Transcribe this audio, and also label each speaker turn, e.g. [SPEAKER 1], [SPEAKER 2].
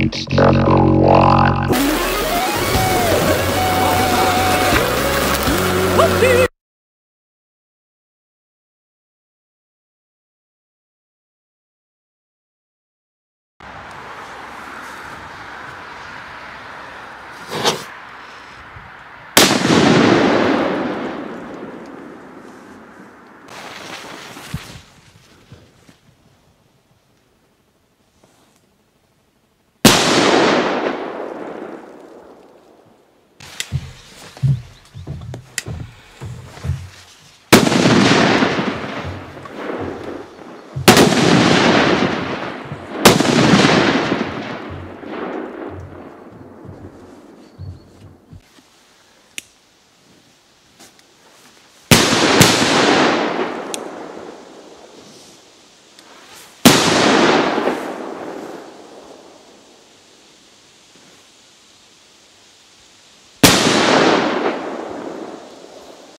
[SPEAKER 1] It's number